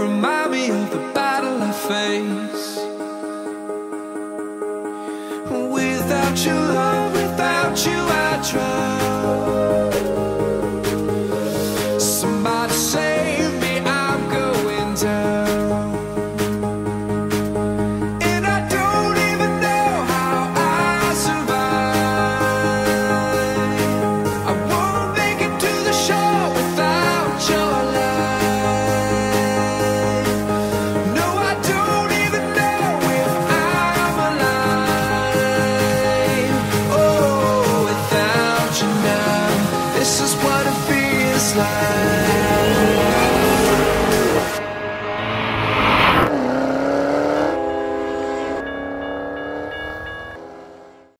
remind me of the battle I face. Without your love, without you I try. slide.